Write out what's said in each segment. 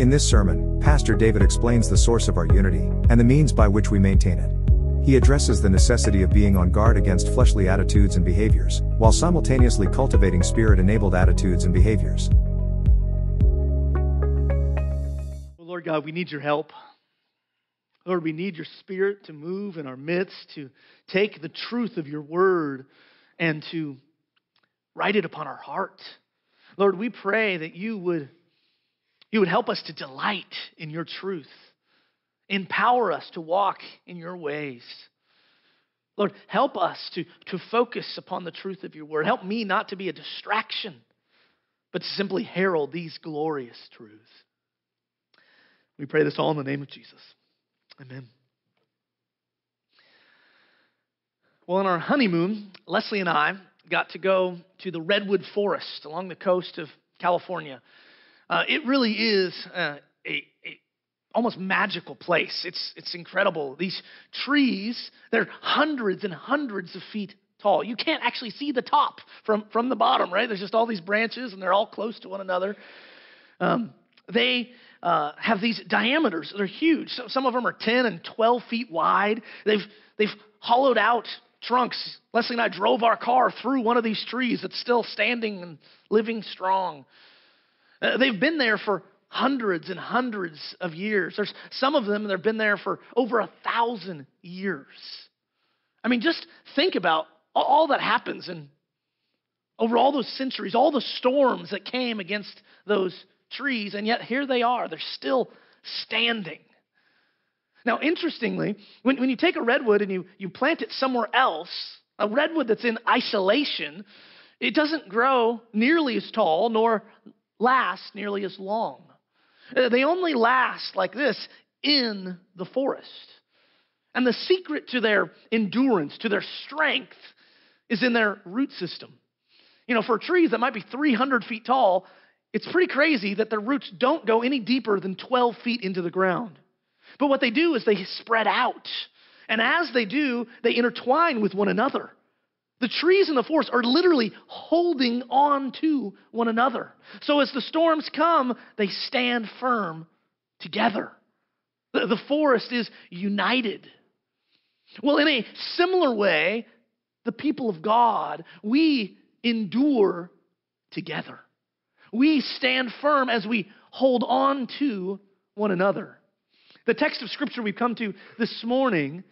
In this sermon, Pastor David explains the source of our unity and the means by which we maintain it. He addresses the necessity of being on guard against fleshly attitudes and behaviors, while simultaneously cultivating spirit enabled attitudes and behaviors. Lord God, we need your help. Lord, we need your spirit to move in our midst, to take the truth of your word and to write it upon our heart. Lord, we pray that you would you would help us to delight in your truth, empower us to walk in your ways. Lord, help us to, to focus upon the truth of your word. Help me not to be a distraction, but to simply herald these glorious truths. We pray this all in the name of Jesus. Amen. Well, on our honeymoon, Leslie and I got to go to the Redwood Forest along the coast of California. Uh, it really is uh, a, a, almost magical place. It's, it's incredible. These trees, they're hundreds and hundreds of feet tall. You can't actually see the top from, from the bottom, right? There's just all these branches, and they're all close to one another. Um, they uh, have these diameters that are huge. So, some of them are 10 and 12 feet wide. They've, they've hollowed out trunks. Leslie and I drove our car through one of these trees that's still standing and living strong. Uh, they've been there for hundreds and hundreds of years. There's some of them that have been there for over a thousand years. I mean, just think about all that happens and over all those centuries, all the storms that came against those trees, and yet here they are. They're still standing. Now, interestingly, when, when you take a redwood and you, you plant it somewhere else, a redwood that's in isolation, it doesn't grow nearly as tall nor last nearly as long. Uh, they only last like this in the forest. And the secret to their endurance, to their strength, is in their root system. You know, for trees that might be 300 feet tall, it's pretty crazy that their roots don't go any deeper than 12 feet into the ground. But what they do is they spread out. And as they do, they intertwine with one another. The trees in the forest are literally holding on to one another. So as the storms come, they stand firm together. The, forest is united. Well, in a similar way, the people of God, we endure together. We stand firm as we hold on to one another. The text of scripture we've come to this morning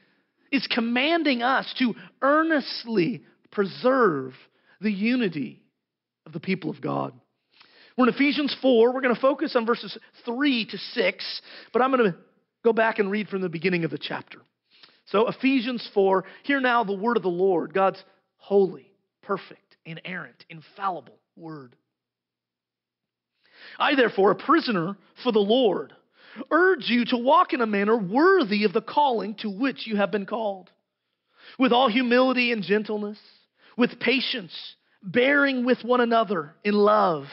is commanding us to earnestly preserve the unity of the people of God. We're in Ephesians 4. We're going to focus on verses 3 to 6, but I'm going to go back and read from the beginning of the chapter. So, Ephesians 4, hear now the word of the Lord, God's holy, perfect, inerrant, infallible word. I, therefore, a prisoner for the Lord, urge you to walk in a manner worthy of the calling to which you have been called, with all humility and gentleness with patience, bearing with one another in love,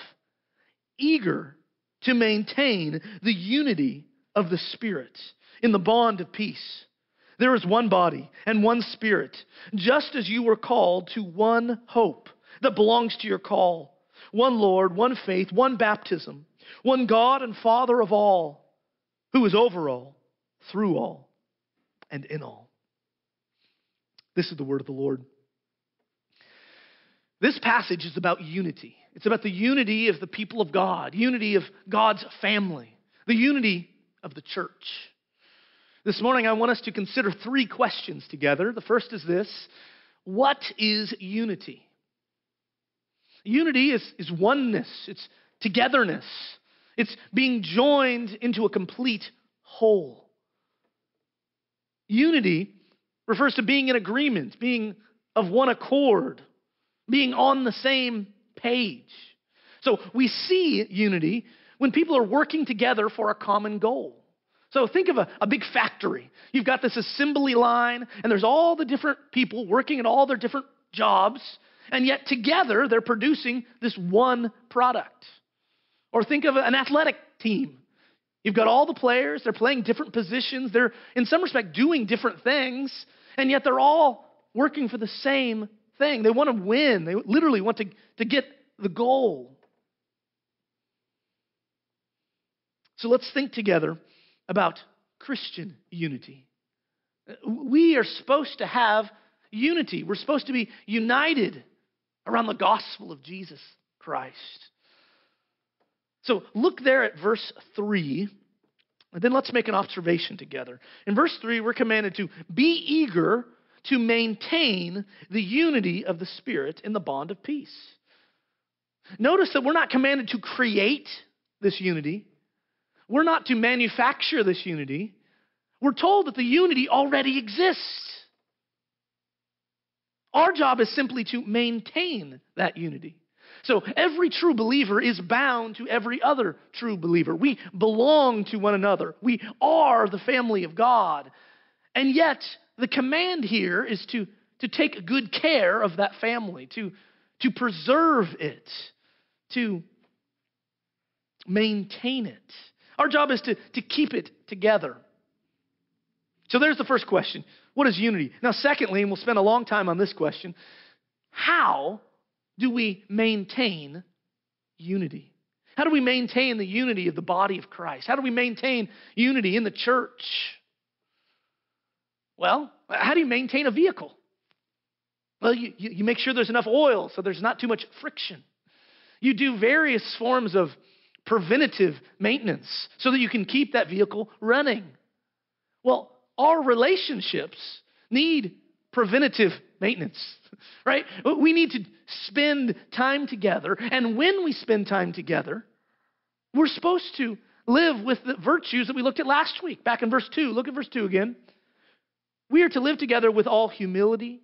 eager to maintain the unity of the Spirit in the bond of peace. There is one body and one Spirit, just as you were called to one hope that belongs to your call, one Lord, one faith, one baptism, one God and Father of all, who is over all, through all, and in all. This is the word of the Lord. This passage is about unity. It's about the unity of the people of God, unity of God's family, the unity of the church. This morning, I want us to consider three questions together. The first is this What is unity? Unity is, is oneness, it's togetherness, it's being joined into a complete whole. Unity refers to being in agreement, being of one accord, being on the same page. So we see unity when people are working together for a common goal. So think of a, a, big factory. You've got this assembly line, and there's all the different people working at all their different jobs, and yet together they're producing this one product. Or think of an athletic team. You've got all the players, they're playing different positions, they're in some respect doing different things, and yet they're all working for the same thing. They want to win, they literally want to, to get the goal. So let's think together about Christian unity. We are supposed to have unity. We're supposed to be united around the gospel of Jesus Christ. So look there at verse 3, and then let's make an observation together. In verse 3, we're commanded to be eager to maintain the unity of the Spirit in the bond of peace. Notice that we're not commanded to create this unity, we're not to manufacture this unity. We're told that the unity already exists. Our job is simply to maintain that unity. So every true believer is bound to every other true believer. We belong to one another. We are the family of God. And yet, the command here is to, to take good care of that family, to, to preserve it, to maintain it. Our job is to, to keep it together. So there's the first question what is unity? Now, secondly, and we'll spend a long time on this question how do we maintain unity? How do we maintain the unity of the body of Christ? How do we maintain unity in the church? Well, how do you maintain a vehicle? Well, you, you make sure there's enough oil so there's not too much friction. You do various forms of preventative maintenance so that you can keep that vehicle running. Well, our relationships need preventative maintenance, right? We need to spend time together. And when we spend time together, we're supposed to live with the virtues that we looked at last week, back in verse 2. Look at verse 2 again. We are to live together with all humility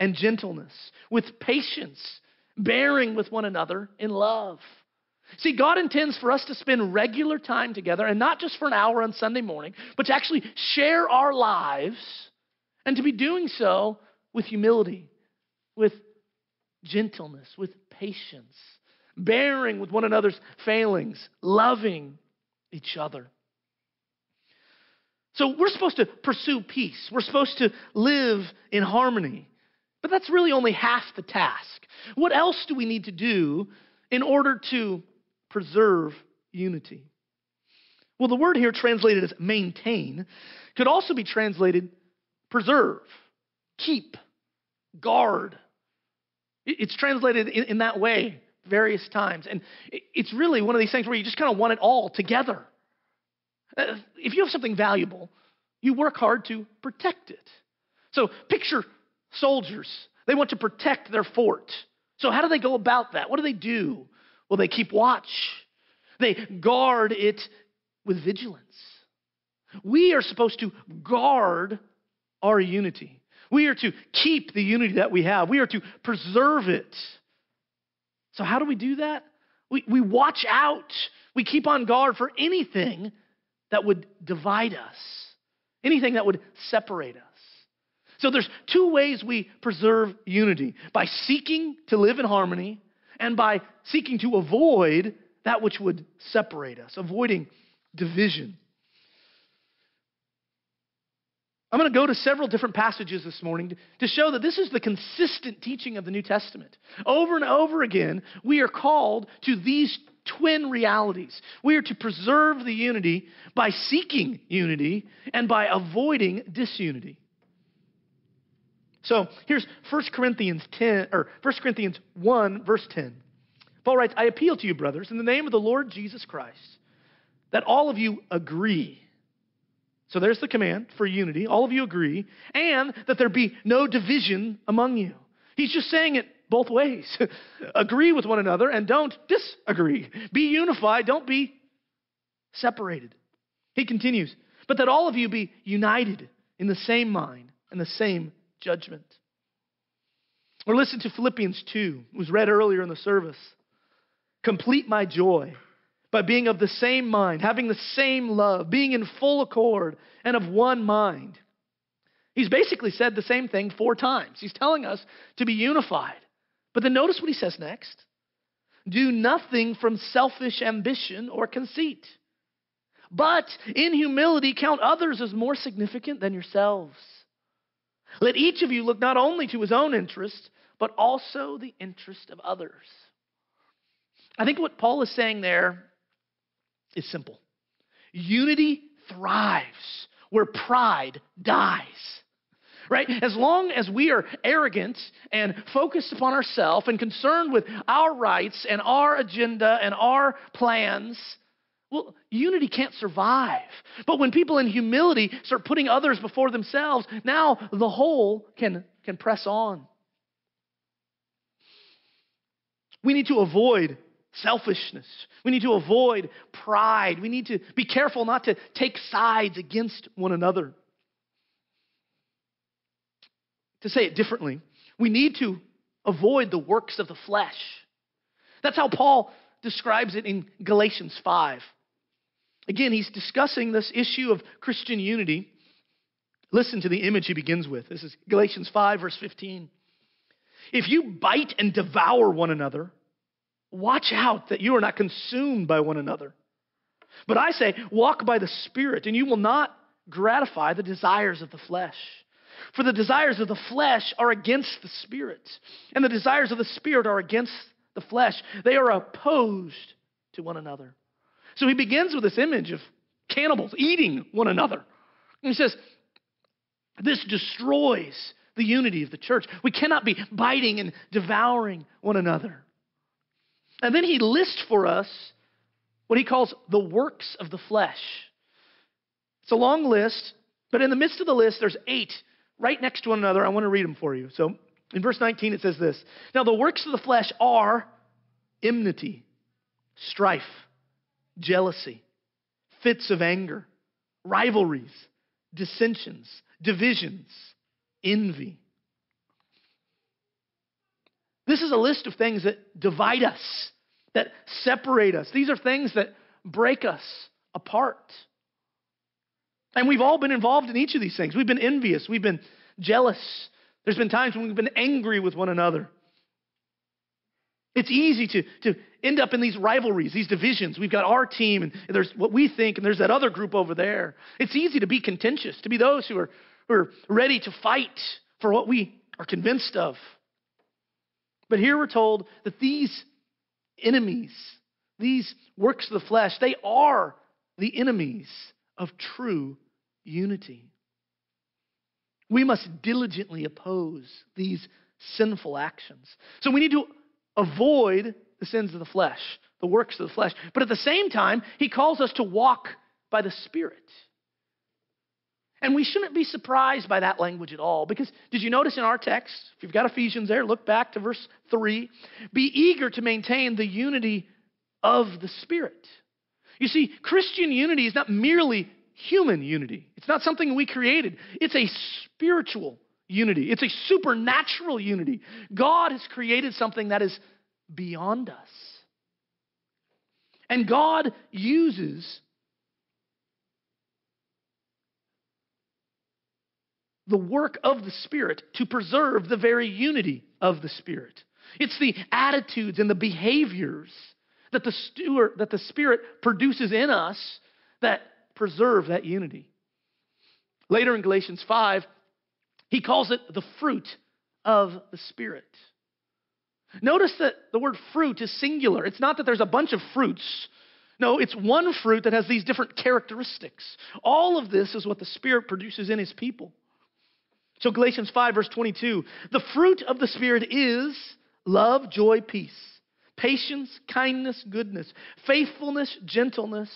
and gentleness, with patience, bearing with one another in love. See, God intends for us to spend regular time together, and not just for an hour on Sunday morning, but to actually share our lives, and to be doing so with humility, with gentleness, with patience, bearing with one another's failings, loving each other. So we're supposed to pursue peace. We're supposed to live in harmony. But that's really only half the task. What else do we need to do in order to preserve unity. Well, the word here translated as maintain could also be translated preserve, keep, guard. It's translated in, that way various times. And it's really one of these things where you just kind of want it all together. Uh, if you have something valuable, you work hard to protect it. So picture soldiers. They want to protect their fort. So, how do they go about that? What do they do? Well, they keep watch, they guard it with vigilance. We are supposed to guard our unity. We are to keep the unity that we have. We are to preserve it. So, how do we do that? We, we watch out. We keep on guard for anything that would divide us, anything that would separate us. So, there's two ways we preserve unity by seeking to live in harmony and by seeking to avoid that which would separate us, avoiding division. I'm going to go to several different passages this morning to show that this is the consistent teaching of the New Testament. Over and over again, we are called to these twin realities. We are to preserve the unity by seeking unity and by avoiding disunity. So here's 1 Corinthians 10 or 1 Corinthians 1 verse 10. Paul writes, "I appeal to you, brothers, in the name of the Lord Jesus Christ, that all of you agree." So there's the command for unity. All of you agree, and that there be no division among you. He's just saying it both ways. agree with one another and don't disagree. Be unified, don't be separated. He continues, but that all of you be united in the same mind and the same judgment. Or listen to Philippians 2, it was read earlier in the service. Complete my joy by being of the same mind, having the same love, being in full accord, and of one mind. He's basically said the same thing four times. He's telling us to be unified. But then notice what he says next do nothing from selfish ambition or conceit, but in humility count others as more significant than yourselves. Let each of you look not only to his own interest, but also the interest of others. I think what Paul is saying there is simple. unity thrives where pride dies. Right? As long as we are arrogant and focused upon ourselves and concerned with our rights and our agenda and our plans, well, unity can't survive. But when people in humility start putting others before themselves, now the whole can, can press on. We need to avoid selfishness. We need to avoid pride. We need to be careful not to take sides against one another. To say it differently, we need to avoid the works of the flesh. That's how Paul describes it in Galatians 5. Again, he's discussing this issue of Christian unity. Listen to the image he begins with. This is Galatians 5, verse 15. If you bite and devour one another, Watch out that you are not consumed by one another. But I say, walk by the Spirit, and you will not gratify the desires of the flesh. For the desires of the flesh are against the Spirit, and the desires of the Spirit are against the flesh. They are opposed to one another. So he begins with this image of cannibals eating one another. And he says, This destroys the unity of the church. We cannot be biting and devouring one another. And then he lists for us what he calls the works of the flesh. It's a long list, but in the midst of the list, there's eight right next to one another. I want to read them for you. So in verse 19, it says this Now the works of the flesh are enmity, strife, jealousy, fits of anger, rivalries, dissensions, divisions, envy. This is a list of things that divide us that separate us. These are things that break us apart. And we've all been involved in each of these things. We've been envious, we've been jealous. There's been times when we've been angry with one another. It's easy to, to end up in these rivalries, these divisions. We've got our team, and there's what we think, and there's that other group over there. It's easy to be contentious, to be those who are, who are ready to fight for what we are convinced of. But here we're told that these enemies. These works of the flesh, they are the enemies of true unity. We must diligently oppose these sinful actions. So we need to avoid the sins of the flesh, the works of the flesh. But at the same time, he calls us to walk by the Spirit. And we shouldn't be surprised by that language at all because did you notice in our text, if you've got Ephesians there, look back to verse 3 be eager to maintain the unity of the Spirit. You see, Christian unity is not merely human unity, it's not something we created, it's a spiritual unity, it's a supernatural unity. God has created something that is beyond us. And God uses the work of the Spirit to preserve the very unity of the Spirit. It's the attitudes and the behaviors that the, steward, that the Spirit produces in us that preserve that unity. Later in Galatians 5, he calls it the fruit of the Spirit. Notice that the word fruit is singular. It's not that there's a bunch of fruits. No, it's one fruit that has these different characteristics. All of this is what the Spirit produces in His people. So, Galatians 5, verse 22 the fruit of the Spirit is love, joy, peace, patience, kindness, goodness, faithfulness, gentleness,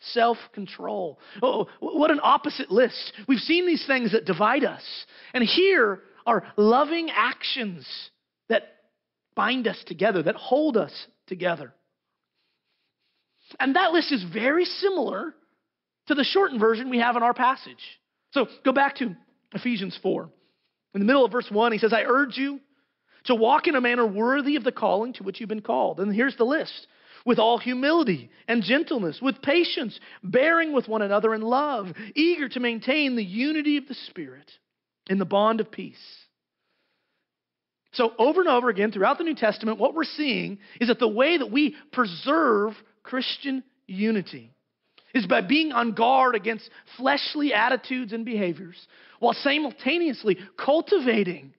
self control. Oh, what an opposite list. We've seen these things that divide us. And here are loving actions that bind us together, that hold us together. And that list is very similar to the shortened version we have in our passage. So go back to Ephesians 4. In the middle of verse 1, he says, I urge you to walk in a manner worthy of the calling to which you've been called. And here's the list with all humility and gentleness, with patience, bearing with one another in love, eager to maintain the unity of the Spirit in the bond of peace. So, over and over again throughout the New Testament, what we're seeing is that the way that we preserve Christian unity is by being on guard against fleshly attitudes and behaviors while simultaneously cultivating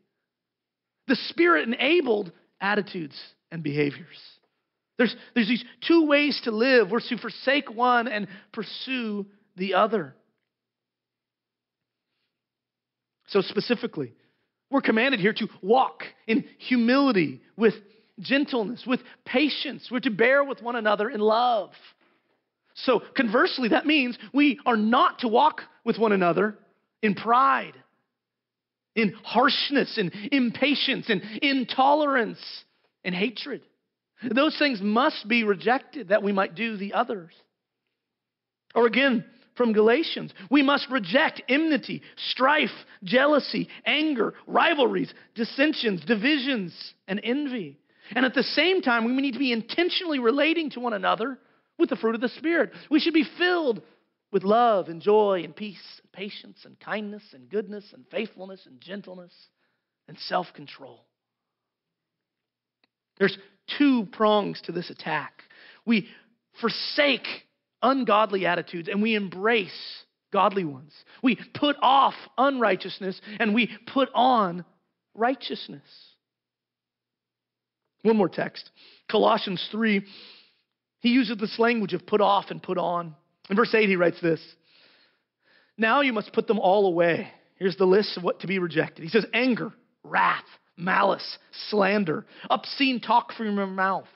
the spirit enabled attitudes and behaviors. There's, there's these two ways to live. We're to forsake one and pursue the other. So, specifically, we're commanded here to walk in humility, with gentleness, with patience. We're to bear with one another in love. So, conversely, that means we are not to walk with one another in pride, in harshness, in impatience, in intolerance, and hatred. Those things must be rejected that we might do the others. Or again, from Galatians, we must reject enmity, strife, jealousy, anger, rivalries, dissensions, divisions, and envy. And at the same time, we need to be intentionally relating to one another with the fruit of the Spirit. We should be filled with love and joy and peace and patience and kindness and goodness and faithfulness and gentleness and self control. There's two prongs to this attack. We forsake ungodly attitudes and we embrace godly ones. We put off unrighteousness and we put on righteousness. One more text Colossians 3. He uses this language of put off and put on. In verse 8, he writes this Now you must put them all away. Here's the list of what to be rejected. He says anger, wrath, malice, slander, obscene talk from your mouth.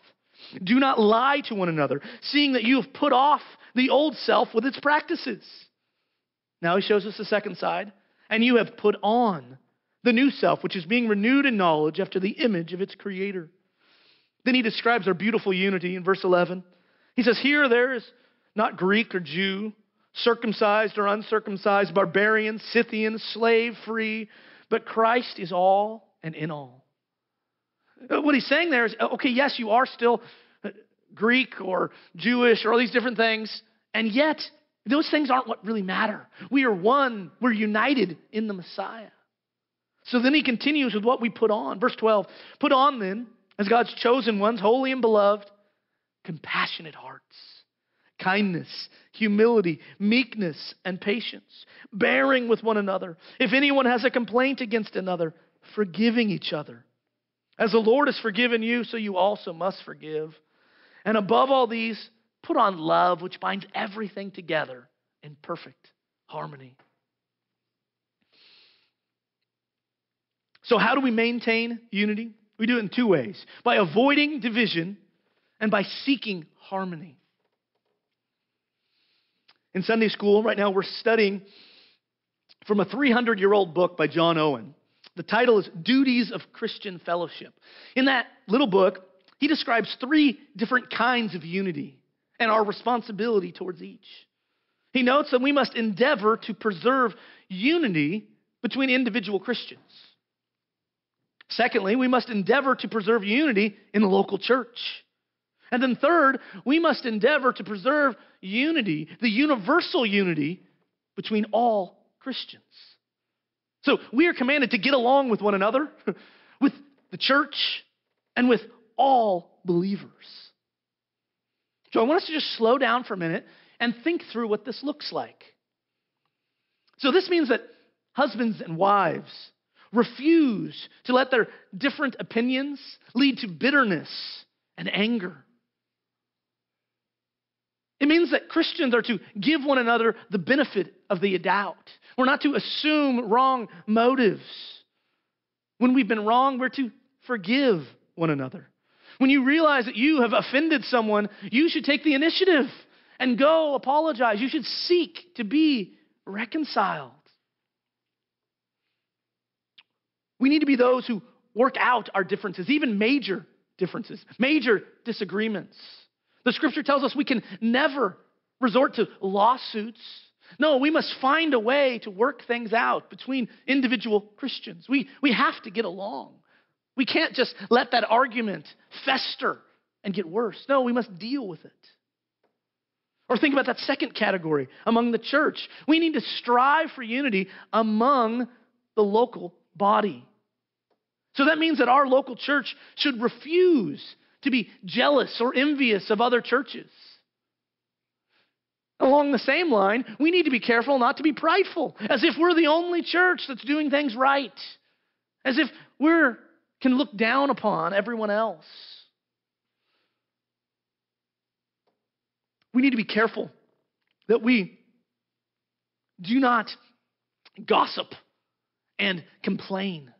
Do not lie to one another, seeing that you have put off the old self with its practices. Now he shows us the second side. And you have put on the new self, which is being renewed in knowledge after the image of its creator. Then he describes our beautiful unity in verse 11. He says, Here there is not Greek or Jew, circumcised or uncircumcised, barbarian, Scythian, slave, free, but Christ is all and in all. Uh, what he's saying there is uh, okay, yes, you are still uh, Greek or Jewish or all these different things, and yet those things aren't what really matter. We are one, we're united in the Messiah. So then he continues with what we put on. Verse 12 Put on then, as God's chosen ones, holy and beloved, compassionate hearts kindness, humility, meekness, and patience, bearing with one another. If anyone has a complaint against another, forgiving each other. As the Lord has forgiven you, so you also must forgive. And above all these, put on love, which binds everything together in perfect harmony. So, how do we maintain unity? We do it in two ways by avoiding division and by seeking harmony. In Sunday school, right now, we're studying from a 300 year old book by John Owen. The title is Duties of Christian Fellowship. In that little book, he describes three different kinds of unity and our responsibility towards each. He notes that we must endeavor to preserve unity between individual Christians. Secondly, we must endeavor to preserve unity in the local church. And then, third, we must endeavor to preserve unity, the universal unity between all Christians. So we are commanded to get along with one another, with the church, and with all believers. So I want us to just slow down for a minute and think through what this looks like. So this means that husbands and wives refuse to let their different opinions lead to bitterness and anger. It means that Christians are to give one another the benefit of the doubt. We're not to assume wrong motives. When we've been wrong, we're to forgive one another. When you realize that you have offended someone, you should take the initiative and go apologize. You should seek to be reconciled. We need to be those who work out our differences, even major differences, major disagreements. The scripture tells us we can never resort to lawsuits. No, we must find a way to work things out between individual Christians. We, we have to get along. We can't just let that argument fester and get worse. No, we must deal with it. Or think about that second category among the church. We need to strive for unity among the local body. So that means that our local church should refuse to be jealous or envious of other churches. Along the same line, we need to be careful not to be prideful, as if we're the only church that's doing things right, as if we can look down upon everyone else. we need to be careful that we do not gossip and complain.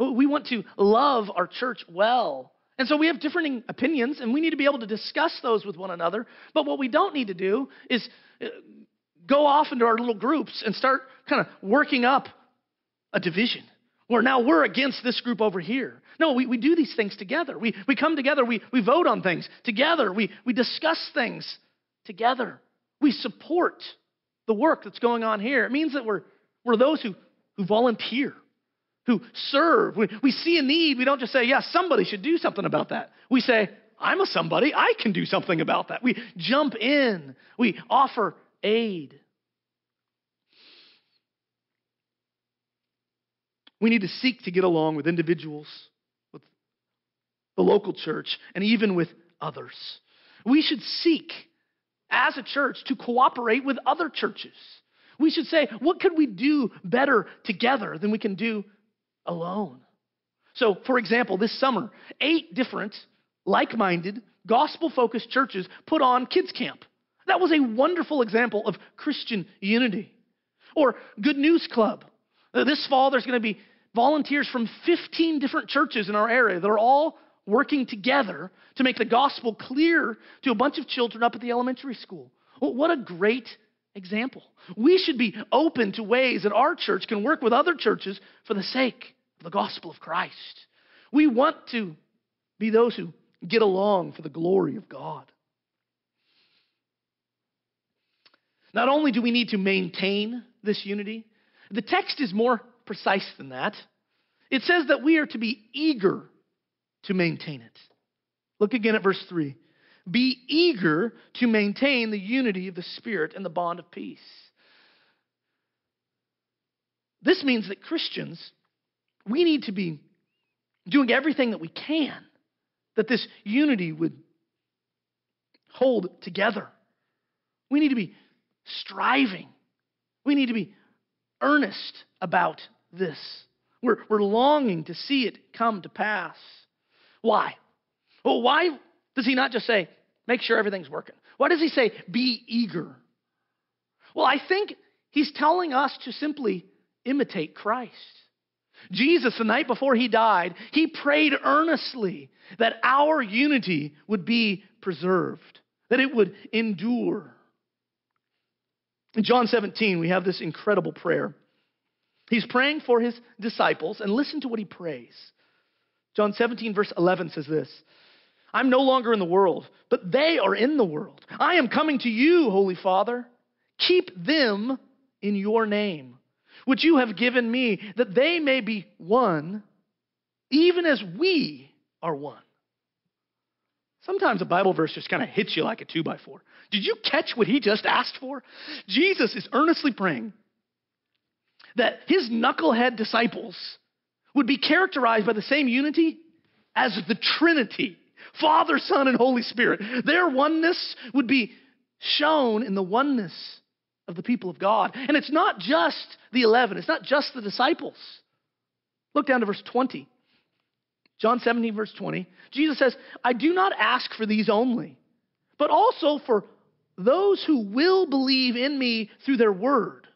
We want to love our church well. And so we have differing opinions, and we need to be able to discuss those with one another. But what we don't need to do is uh, go off into our little groups and start kind of working up a division where now we're against this group over here. No, we, we do these things together. We, we come together, we, we vote on things together, we, we discuss things together. We support the work that's going on here. It means that we're, we're those who, who volunteer, who serve. We, we see a need. We don't just say, yeah, somebody should do something about that. We say, I'm a somebody. I can do something about that. We jump in. We offer aid. We need to seek to get along with individuals, with the local church, and even with others. We should seek, as a church, to cooperate with other churches. We should say, what could we do better together than we can do alone? So, for example, this summer, eight different like minded, gospel focused churches put on kids' camp. That was a wonderful example of Christian unity. Or Good News Club. Uh, this fall, there's going to be volunteers from 15 different churches in our area that are all working together to make the gospel clear to a bunch of children up at the elementary school. Well, what a great example. We should be open to ways that our church can work with other churches for the sake of the gospel of Christ. We want to be those who get along for the glory of God. Not only do we need to maintain this unity, the text is more precise than that. It says that we are to be eager to maintain it. Look again at verse 3. Be eager to maintain the unity of the Spirit and the bond of peace. This means that Christians, we need to be doing everything that we can that this unity would hold together. We need to be striving. We need to be earnest about this. We're, we're longing to see it come to pass. Why? Well, why does he not just say, make sure everything's working? Why does he say, be eager? Well, I think he's telling us to simply imitate Christ. Jesus, the night before he died, he prayed earnestly that our unity would be preserved, that it would endure. In John 17, we have this incredible prayer. He's praying for his disciples, and listen to what he prays. John 17, verse 11 says this I'm no longer in the world, but they are in the world. I am coming to you, Holy Father. Keep them in your name which you have given me, that they may be one, even as we are one. Sometimes a Bible verse just kind of hits you like a two by four. Did you catch what he just asked for? Jesus is earnestly praying that his knucklehead disciples would be characterized by the same unity as the Trinity Father, Son, and Holy Spirit. Their oneness would be shown in the oneness of the people of God. And it's not just the 11, it's not just the disciples. Look down to verse 20. John 17, verse 20. Jesus says, I do not ask for these only, but also for those who will believe in me through their word.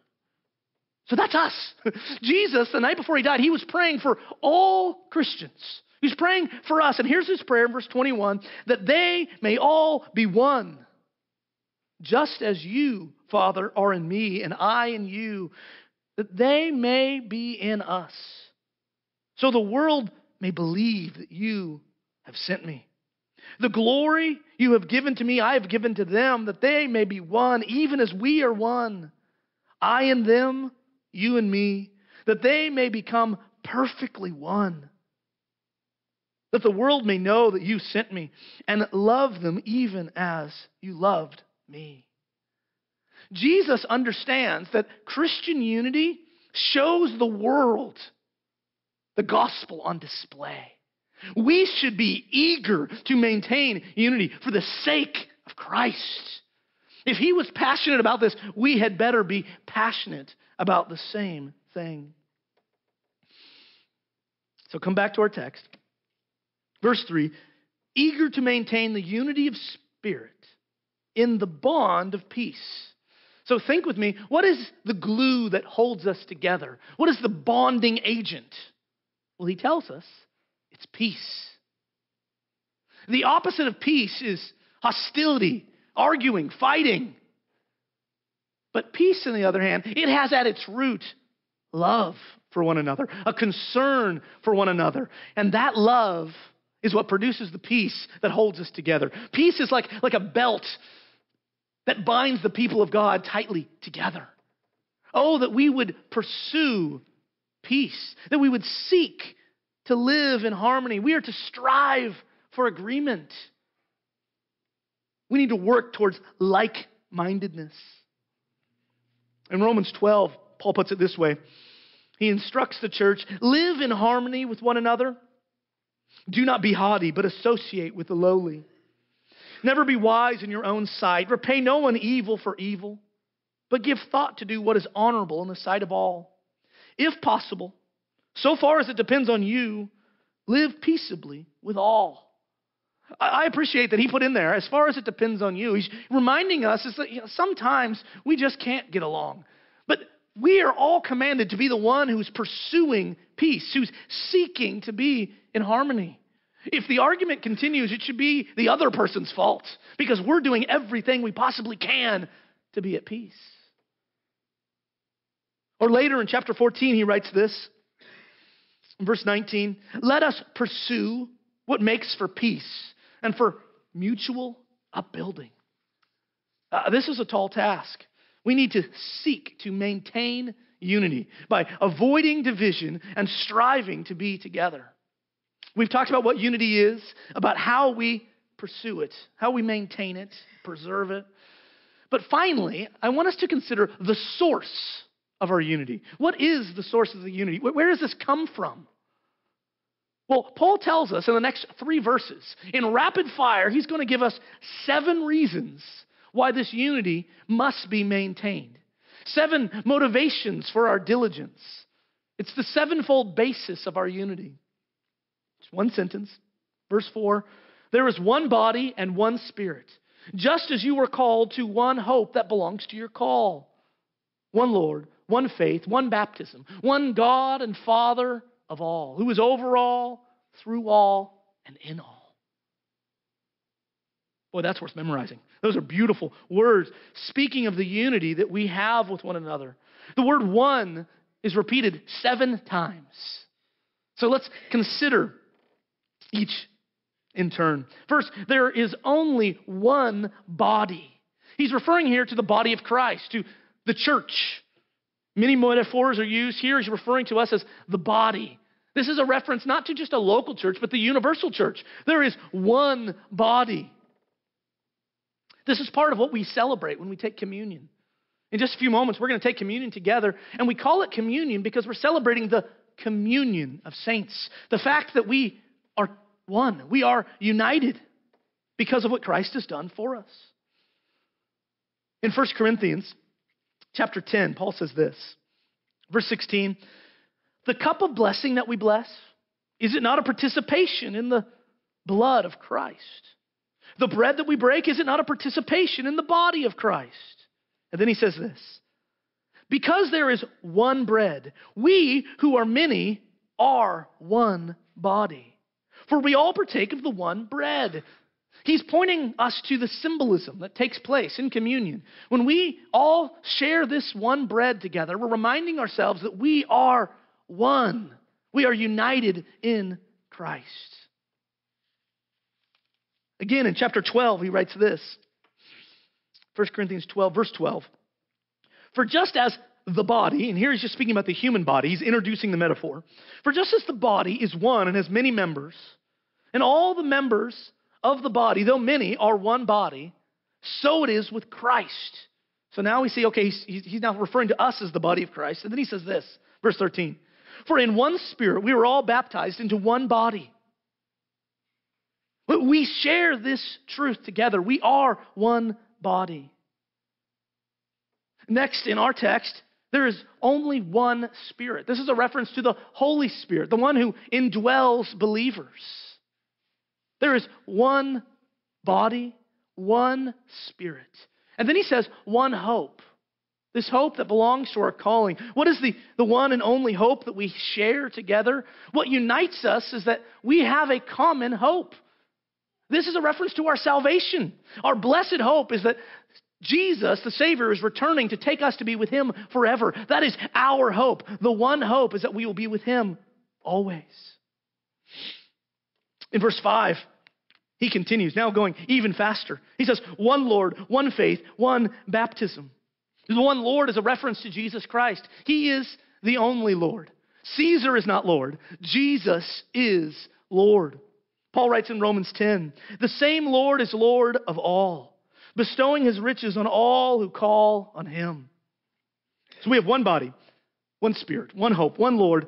So that's us. Jesus, the night before he died, he was praying for all Christians. He's praying for us. And here's his prayer in verse 21 that they may all be one, just as you, Father, are in me, and I in you, that they may be in us, so the world may believe that you have sent me. The glory you have given to me, I have given to them, that they may be one, even as we are one. I and them, you and me, that they may become perfectly one. That the world may know that you sent me and love them even as you loved me. Jesus understands that Christian unity shows the world the gospel on display. We should be eager to maintain unity for the sake of Christ. If he was passionate about this, we had better be passionate about the same thing. So come back to our text. Verse 3 eager to maintain the unity of spirit in the bond of peace. So think with me what is the glue that holds us together? What is the bonding agent? Well, he tells us it's peace. The opposite of peace is hostility, arguing, fighting. But peace, on the other hand, it has at its root love for one another, a concern for one another. And that love is what produces the peace that holds us together. Peace is like, like a belt that binds the people of God tightly together. Oh, that we would pursue peace, that we would seek to live in harmony. We are to strive for agreement. We need to work towards like mindedness. In Romans 12, Paul puts it this way He instructs the church live in harmony with one another. Do not be haughty, but associate with the lowly. Never be wise in your own sight. Repay no one evil for evil, but give thought to do what is honorable in the sight of all. If possible, so far as it depends on you, live peaceably with all. I appreciate that he put in there, as far as it depends on you. He's reminding us that you know, sometimes we just can't get along. We are all commanded to be the one who's pursuing peace, who's seeking to be in harmony. If the argument continues, it should be the other person's fault because we're doing everything we possibly can to be at peace. Or later in chapter 14, he writes this, verse 19 Let us pursue what makes for peace and for mutual upbuilding. Uh, this is a tall task. We need to seek to maintain unity by avoiding division and striving to be together. We've talked about what unity is, about how we pursue it, how we maintain it, preserve it. But finally, I want us to consider the source of our unity. What is the source of the unity? Where does this come from? Well, Paul tells us in the next three verses, in rapid fire, he's going to give us seven reasons why this unity must be maintained. Seven motivations for our diligence. It's the sevenfold basis of our unity. It's one sentence. Verse 4 There is one body and one spirit, just as you were called to one hope that belongs to your call. One Lord, one faith, one baptism, one God and Father of all, who is over all, through all, and in all. Boy, that's worth memorizing. Those are beautiful words speaking of the unity that we have with one another. The word one is repeated seven times. So let's consider each in turn. First, there is only one body. He's referring here to the body of Christ, to the church. Many metaphors are used here. He's referring to us as the body. This is a reference not to just a local church, but the universal church. There is one body. This is part of what we celebrate when we take communion. In just a few moments, we're going to take communion together, and we call it communion because we're celebrating the communion of saints. The fact that we are one, we are united because of what Christ has done for us. In 1 Corinthians chapter 10, Paul says this. Verse 16, the cup of blessing that we bless, is it not a participation in the blood of Christ? The bread that we break, is it not a participation in the body of Christ? And then he says this Because there is one bread, we who are many are one body. For we all partake of the one bread. He's pointing us to the symbolism that takes place in communion. When we all share this one bread together, we're reminding ourselves that we are one. We are united in Christ. Again, in chapter 12, he writes this 1 Corinthians 12, verse 12. For just as the body, and here he's just speaking about the human body, he's introducing the metaphor. For just as the body is one and has many members, and all the members of the body, though many, are one body, so it is with Christ. So now we see, okay, he's, he's now referring to us as the body of Christ. And then he says this, verse 13 For in one spirit we were all baptized into one body. We share this truth together. We are one body. Next, in our text, there is only one Spirit. This is a reference to the Holy Spirit, the one who indwells believers. There is one body, one Spirit. And then he says, one hope. This hope that belongs to our calling. What is the, the one and only hope that we share together? What unites us is that we have a common hope. This is a reference to our salvation. Our blessed hope is that Jesus, the Savior, is returning to take us to be with Him forever. That is our hope. The one hope is that we will be with Him always. In verse 5, he continues, now going even faster. He says, One Lord, one faith, one baptism. The one Lord is a reference to Jesus Christ. He is the only Lord. Caesar is not Lord, Jesus is Lord. Paul writes in Romans 10 The same Lord is Lord of all, bestowing his riches on all who call on him. So we have one body, one spirit, one hope, one Lord,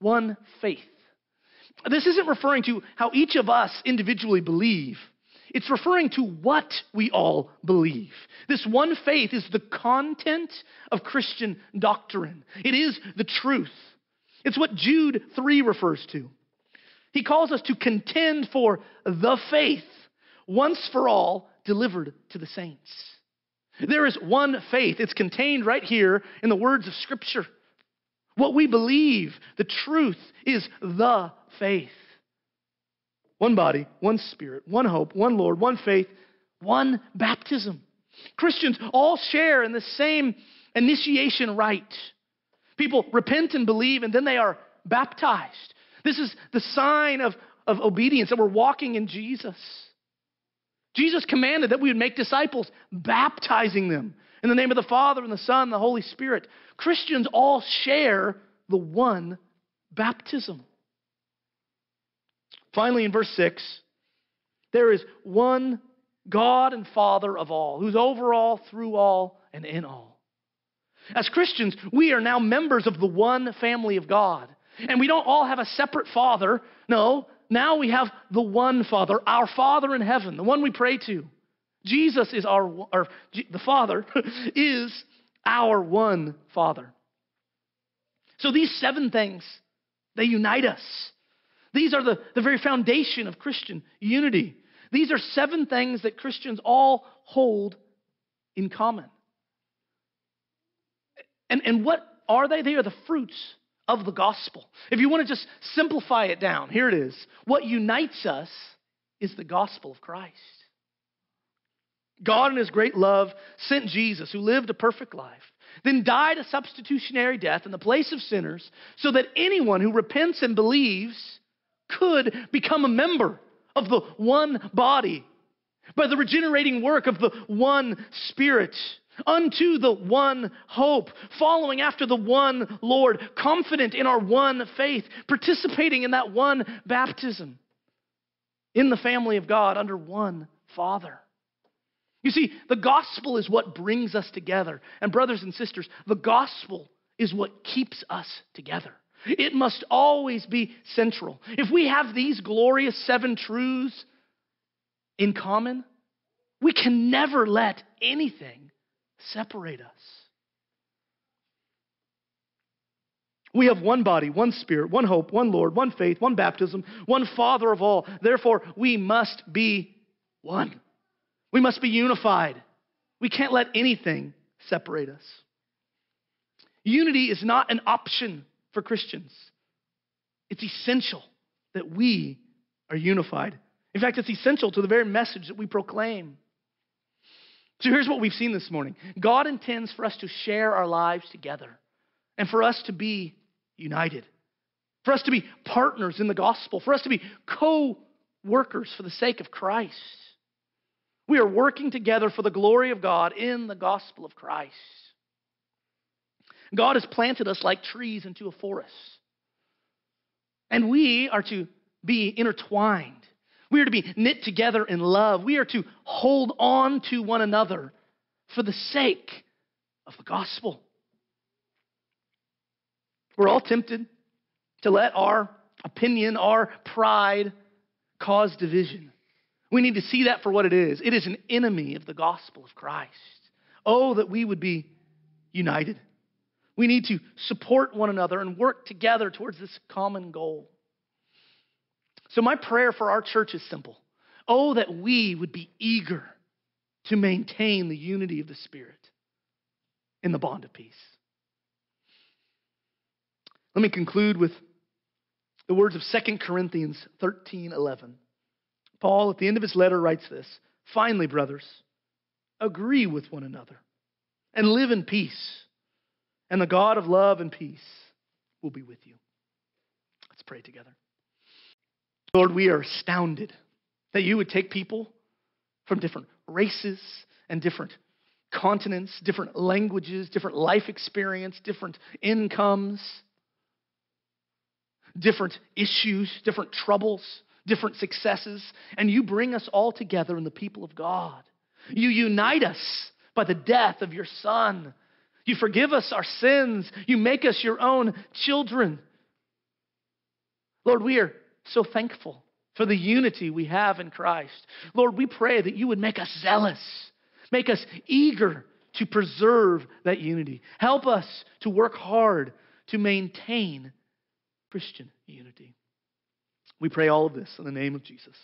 one faith. This isn't referring to how each of us individually believe. It's referring to what we all believe. This one faith is the content of Christian doctrine. It is the truth. It's what Jude 3 refers to. He calls us to contend for the faith once for all delivered to the saints. There is one faith. It's contained right here in the words of Scripture. What we believe, the truth, is the faith. One body, one spirit, one hope, one Lord, one faith, one baptism. Christians all share in the same initiation rite. People repent and believe, and then they are baptized. This is the sign of, of obedience that we're walking in Jesus. Jesus commanded that we would make disciples, baptizing them in the name of the Father and the Son and the Holy Spirit. Christians all share the one baptism. Finally, in verse 6, there is one God and Father of all, who's over all, through all, and in all. As Christians, we are now members of the one family of God. And we don't all have a separate Father. No, now we have the one Father, our Father in heaven, the one we pray to. Jesus is our, or the Father is our one Father. So these seven things, they unite us. These are the, the very foundation of Christian unity. These are seven things that Christians all hold in common. And, and what are they? They are the fruits of the gospel. If you want to just simplify it down, here it is. What unites us is the gospel of Christ. God, in His great love, sent Jesus, who lived a perfect life, then died a substitutionary death in the place of sinners, so that anyone who repents and believes could become a member of the one body by the regenerating work of the one Spirit unto the one hope, following after the one Lord, confident in our one faith, participating in that one baptism in the family of God under one Father. You see, the gospel is what brings us together. And, brothers and sisters, the gospel is what keeps us together. It must always be central. If we have these glorious seven truths in common, we can never let anything separate us. We have one body, one spirit, one hope, one Lord, one faith, one baptism, one Father of all. Therefore, we must be one. We must be unified. We can't let anything separate us. Unity is not an option for Christians. It's essential that we are unified. In fact, it's essential to the very message that we proclaim. So here's what we've seen this morning God intends for us to share our lives together and for us to be united, for us to be partners in the gospel, for us to be co workers for the sake of Christ. We are working together for the glory of God in the gospel of Christ. God has planted us like trees into a forest. And we are to be intertwined. We are to be knit together in love. We are to hold on to one another for the sake of the gospel. We're all tempted to let our opinion, our pride, cause division. We need to see that for what it is. It is an enemy of the gospel of Christ. Oh, that we would be united. We need to support one another and work together towards this common goal. So, my prayer for our church is simple Oh, that we would be eager to maintain the unity of the Spirit in the bond of peace. Let me conclude with the words of 2 Corinthians 13 11. Paul, at the end of his letter, writes this Finally, brothers, agree with one another and live in peace, and the God of love and peace will be with you. Let's pray together. Lord, we are astounded that you would take people from different races and different continents, different languages, different life experience, different incomes, different issues, different troubles, different successes, and you bring us all together in the people of God. You unite us by the death of your Son. You forgive us our sins. You make us your own children. Lord, we are so thankful for the unity we have in Christ. Lord, we pray that you would make us zealous, make us eager to preserve that unity. Help us to work hard to maintain Christian unity. We pray all of this in the name of Jesus.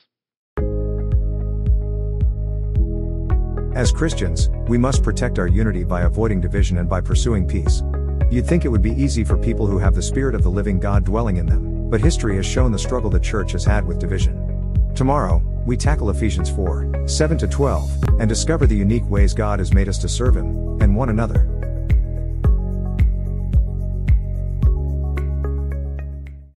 As Christians, we must protect our unity by avoiding division and by pursuing peace. You'd think it would be easy for people who have the Spirit of the living God dwelling in them but history has shown the struggle the church has had with division. Tomorrow, we tackle Ephesians 4 7 to 12 and discover the unique ways God has made us to serve Him and one another.